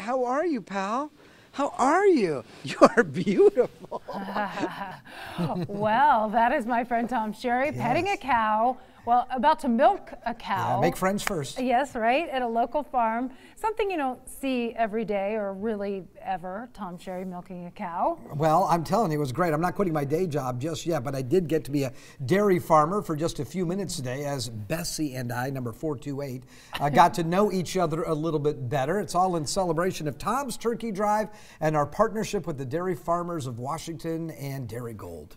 how are you, pal? How are you? You are beautiful. well, that is my friend Tom Sherry yes. petting a cow well, about to milk a cow. Yeah, make friends first. Yes, right, at a local farm. Something you don't see every day or really ever, Tom Sherry milking a cow. Well, I'm telling you, it was great. I'm not quitting my day job just yet, but I did get to be a dairy farmer for just a few minutes today as Bessie and I, number 428, uh, got to know each other a little bit better. It's all in celebration of Tom's Turkey Drive and our partnership with the Dairy Farmers of Washington and Darigold.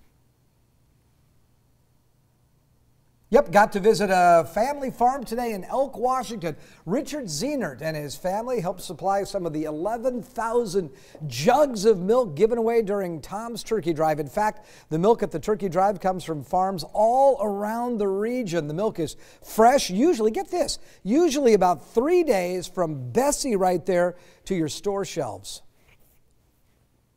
Yep, got to visit a family farm today in Elk, Washington. Richard Zienert and his family helped supply some of the 11,000 jugs of milk given away during Tom's Turkey Drive. In fact, the milk at the Turkey Drive comes from farms all around the region. The milk is fresh, usually, get this, usually about three days from Bessie right there to your store shelves.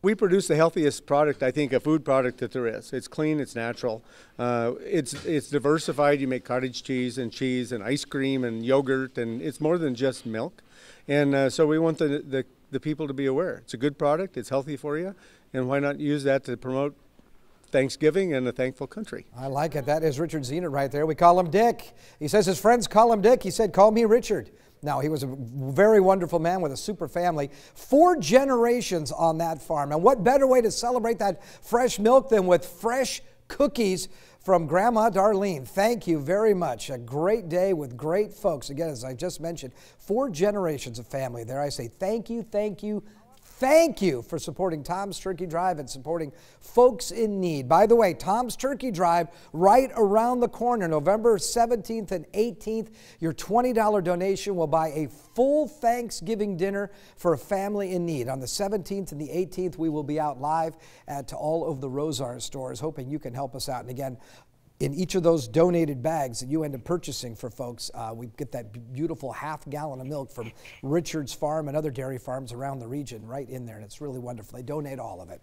We produce the healthiest product, I think, a food product that there is. It's clean, it's natural, uh, it's it's diversified. You make cottage cheese and cheese and ice cream and yogurt, and it's more than just milk. And uh, so we want the, the the people to be aware. It's a good product. It's healthy for you, and why not use that to promote Thanksgiving and a thankful country. I like it. That is Richard Zienert right there. We call him Dick. He says his friends call him Dick. He said, Call me Richard. Now, he was a very wonderful man with a super family. Four generations on that farm. And what better way to celebrate that fresh milk than with fresh cookies from Grandma Darlene. Thank you very much. A great day with great folks. Again, as I just mentioned, four generations of family there. I say thank you, thank you, Thank you for supporting Tom's Turkey Drive and supporting folks in need. By the way, Tom's Turkey Drive right around the corner, November 17th and 18th. Your $20 donation will buy a full Thanksgiving dinner for a family in need. On the 17th and the 18th, we will be out live at all of the Rosauers stores, hoping you can help us out. And again, in each of those donated bags that you end up purchasing for folks, uh, we get that beautiful half gallon of milk from Richard's Farm and other dairy farms around the region right in there, and it's really wonderful. They donate all of it.